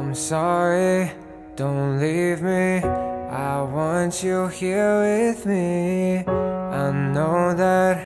I'm sorry, don't leave me. I want you here with me. I know that.